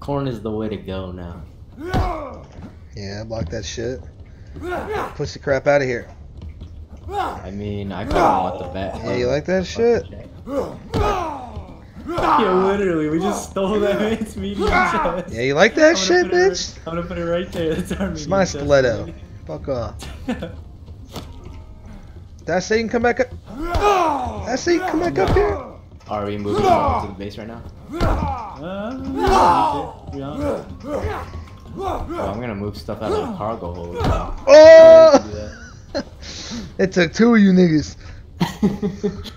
Corn is the way to go now. Yeah, block that shit. Push the crap out of here. I mean, I kind of want the bat. Yeah, you like that shit? Yeah, literally, we just stole that man's medium chest. Yeah, you like that shit, bitch? right- I'm gonna put it right there. That's our It's medium my chest, stiletto. baby. Fuck off. Did I say you can come back up? Did I say you can come back up here? Are we moving to the base right now? Uh, yeah. Oh, I'm gonna move stuff out of the cargo hold. Oh! it took two of you niggas.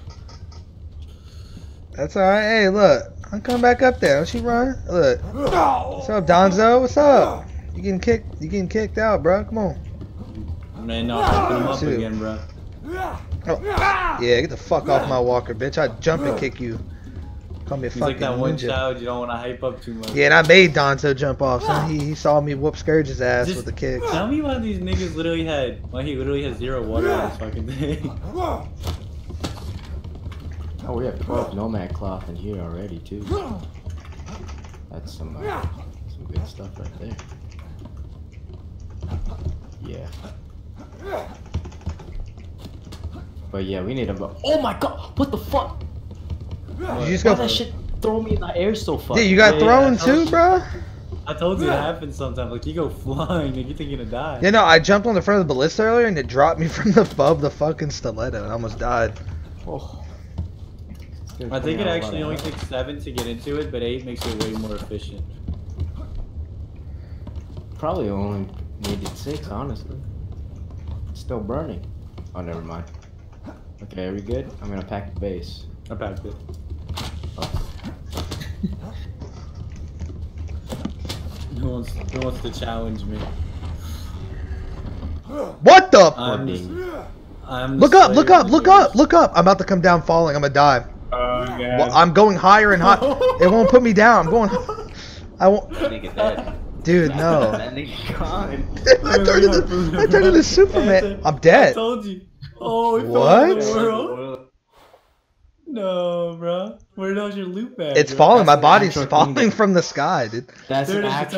That's alright. Hey, look. I'm coming back up there. Don't you run? Look. What's up, Donzo? What's up? You getting kicked? You getting kicked out, bro? Come on. Man, no, hyping him up again, bro. Oh. Yeah, get the fuck off my walker, bitch. I'd jump and kick you. Call me a He's fucking like that one ninja. child you don't want to hype up too much. Yeah, and I made Donzo jump off. Son. He, he saw me whoop Scourge's ass Just- with the kicks. Tell me why these niggas literally had, why he literally has zero water on this fucking thing. Oh, we have 12 nomad cloth in here already too. That's some uh, some good stuff right there. Yeah. But yeah, we need a. bu- Oh my god! What the fuck? Did you just Why go? that shit throw me in the air so fast? Yeah, you got Yeah, thrown yeah, too, bro? I told you it happens sometimes. Like you go flying, and you think you're gonna die. Yeah, no, I jumped on the front of the ballista earlier and it dropped me from the above the fucking stiletto and I almost died. Oh. I think it actually only takes seven to get into it, but eight makes it way more efficient. Probably only needed six, honestly. It's still burning. Oh, never mind. Okay, are we good? I'm gonna pack the base. I packed it. Oh. Who wants, who wants to challenge me? What the? F- I'm, Fucking- I'm look up, look up, look up, look up. I'm about to come down falling. I'm gonna die. Oh, God. Well, I'm going higher and higher. It won't put me down. I'm going. I won't. Dude, no. That. I turned into, I turned into Superman. I'm I dead. told you. Oh, we What? fell in. No, bro. Where does your loop at? It's bro? falling. My That's the body's actual thing falling from the sky, dude. That's Dude, an it's actual